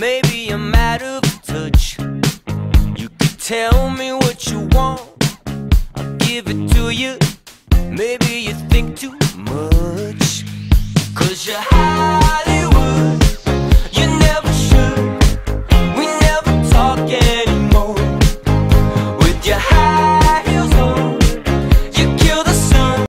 Maybe I'm out of touch. You could tell me what you want, I'll give it to you. Maybe you think too much, cause you're high.